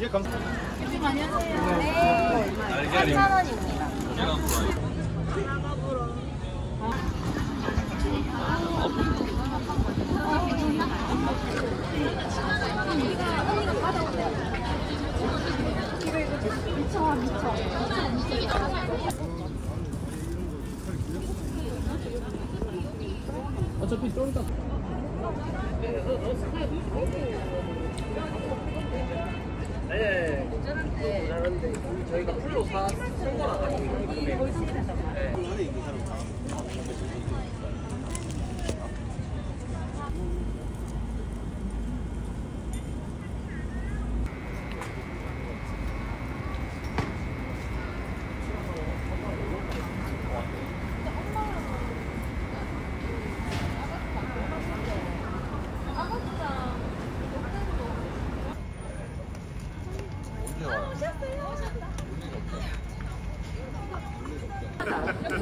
예, 감사합니다. 달걀이 3,000원입니다. 계란 프라이. 어차피 좀 이따. 네, 괜찮은데 저희가 풀로 사, 쓴 거라 가지고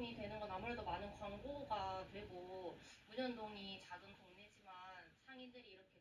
상품이 되는 건 아무래도 많은 광고가 되고 문현동이 작은 동네지만 상인들이 이렇게